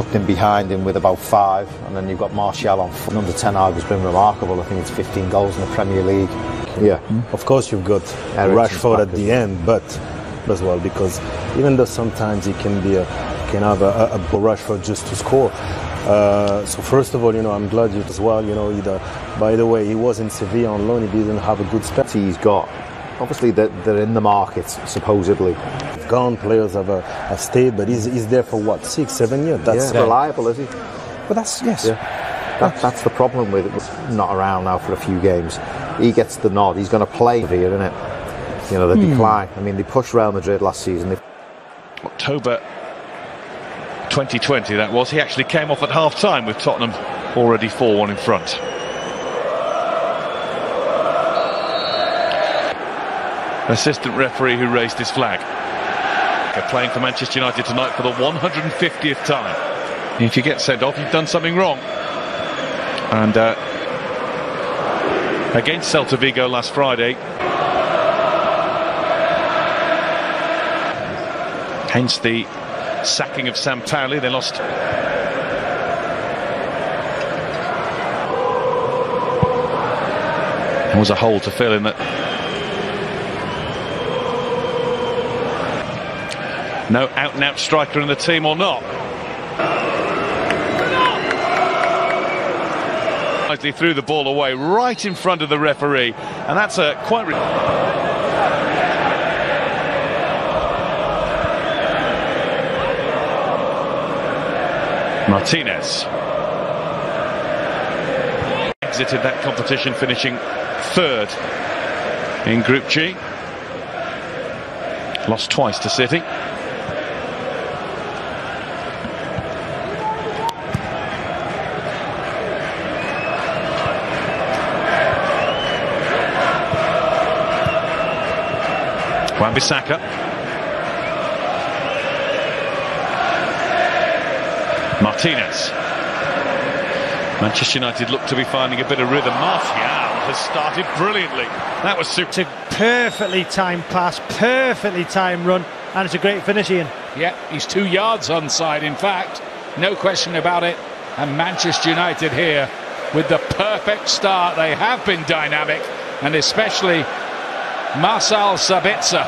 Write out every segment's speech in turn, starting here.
tucked in behind him with about five, and then you've got Martial on foot. Under 10 has been remarkable. I think it's 15 goals in the Premier League. Yeah, of course you've got Eriksen's Rashford at the end, but as well because even though sometimes he can be a can have a, a, a Rashford just to score. Uh, so first of all, you know, I'm glad you as well. You know, either by the way, he was in Sevilla on loan. He didn't have a good spell. He's got. Obviously, they're, they're in the market, supposedly. Gone players have, uh, have stayed, but he's, he's there for what six, seven years. That's yeah, reliable, is he? But that's yes. Yeah. That, that's the problem with it. Not around now for a few games. He gets the nod. He's going to play here, isn't it? You know, the decline. I mean, they pushed Real Madrid last season. They October 2020 that was. He actually came off at half time with Tottenham already 4 1 in front. Assistant referee who raised his flag. They're playing for Manchester United tonight for the 150th time. If you get sent off, you've done something wrong. And uh, against Celta Vigo last Friday, hence the sacking of Sam Sampaoli. They lost. There was a hole to fill in that. No out and out striker in the team or not. Nicely threw the ball away right in front of the referee, and that's a quite. Martinez exited that competition, finishing third in Group G. Lost twice to City. Wan-Bissaka. Martinez. Manchester United look to be finding a bit of rhythm. Martial has started brilliantly. That was super. It's a perfectly timed pass, perfectly timed run, and it's a great finish, Ian. Yeah, he's two yards onside, in fact. No question about it. And Manchester United here with the perfect start. They have been dynamic, and especially Marcel Sabitzer.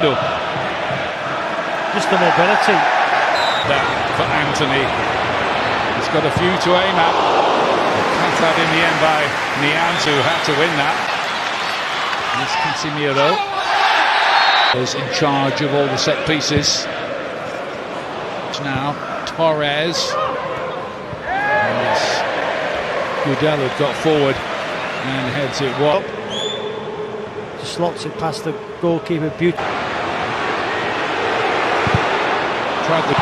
No, Just the mobility. that for Antony. He's got a few to aim at. Cut out in the end by Nianzou, had to win that. This Casemiro is in charge of all the set pieces. Now Torres. Gudelj who got forward and heads it. Just slots it past the goalkeeper. Beauty. Tried the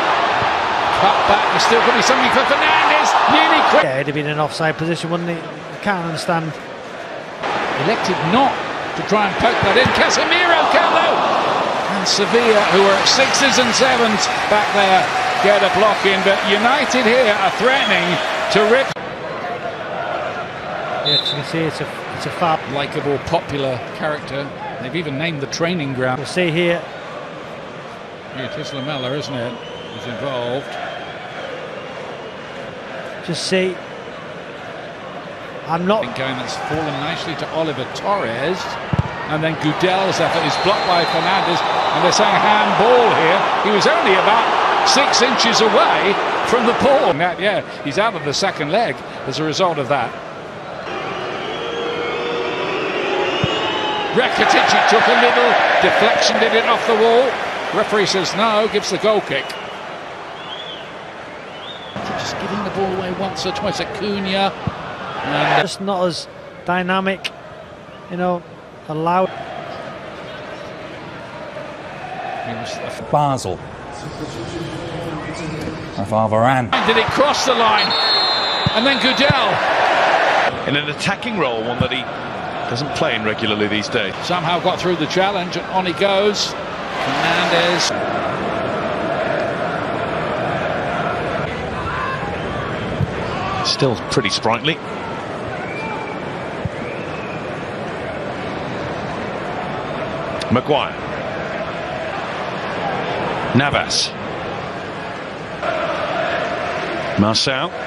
cut back. There still could be something for Fernandes. Nearly quick. Yeah, it'd have been an offside position, wouldn't it? I can't understand. elected not to try and poke that in. Casemiro can. And Sevilla, who are at sixes and sevens back there, get a block in. But United here are threatening to rip. Yeah, as you can see, it's a it's a fab. Likeable, popular character. They've even named the training ground. We'll see here. Yeah, it is Lamela, isn't it? Who's involved. Just see. I'm not. going that's fallen nicely to Oliver Torres. And then Gudelj's effort is blocked by Fernandes. And they're saying handball here. He was only about six inches away from the ball. That, yeah, he's out of the second leg as a result of that. Rakitic he took a little deflection, did it off the wall. Referee says no, gives the goal kick. Just giving the ball away once or twice. Acuna. And Just not as dynamic. You know, allowed. he was Basel. Rafael Varane. Did it cross the line? And then Gudelj In an attacking role, one that he doesn't play in regularly these days. somehow got through the challenge. and On he goes. Fernandez. Still pretty sprightly. Maguire. Navas. Marcel.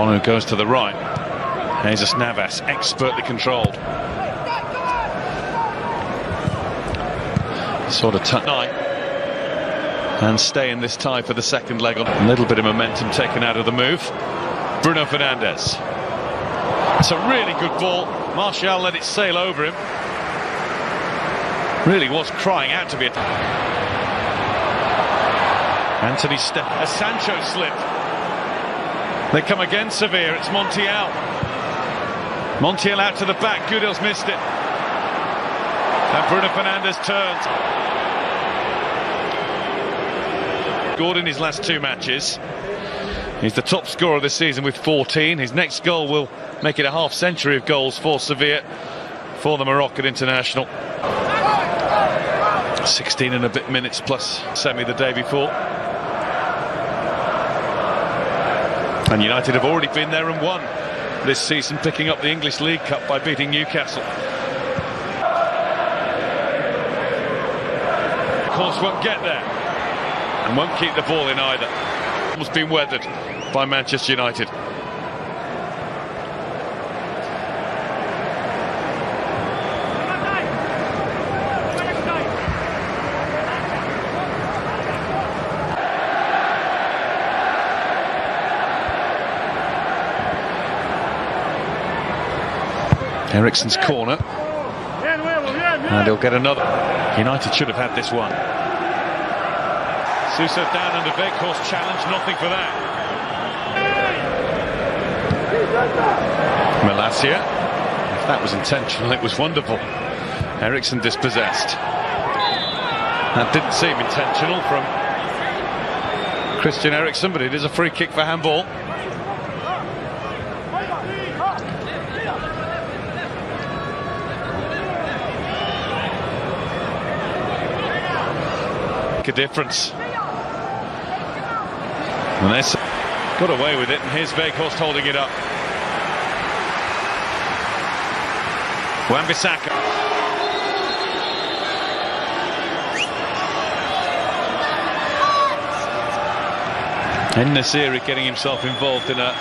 Bono goes to the right. Jesus Navas, expertly controlled. Sort of tonight. And stay in this tie for the second leg. A little bit of momentum taken out of the move. Bruno Fernandes. It's a really good ball. Martial let it sail over him. Really was crying out to be. A... Antony Ste- as Sancho slipped. They come again, Severe. It's Montiel. Montiel out to the back. Gudelj's missed it. And Bruno Fernandes turns. Scored in his last two matches. He's the top scorer this season with 14. His next goal will make it a half century of goals for Sevilla for the Moroccan international. 16 and a bit minutes plus semi the day before. And United have already been there and won this season, picking up the English League Cup by beating Newcastle. Of course, won't get there and won't keep the ball in either. Almost been weathered by Manchester United. Eriksen's corner. And he'll get another. United should have had this one. Suso down under Weghorst challenge, nothing for that. Malacia. If that was intentional, it was wonderful. Eriksen dispossessed. That didn't seem intentional from Christian Eriksen, but it is a free kick for handball. A difference. And this got away with it, and here's Weghorst holding it up. Wan-Bissaka. En-Nesyri getting himself involved in a,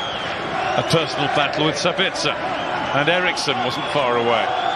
a personal battle with Sabitzer. And Eriksen wasn't far away.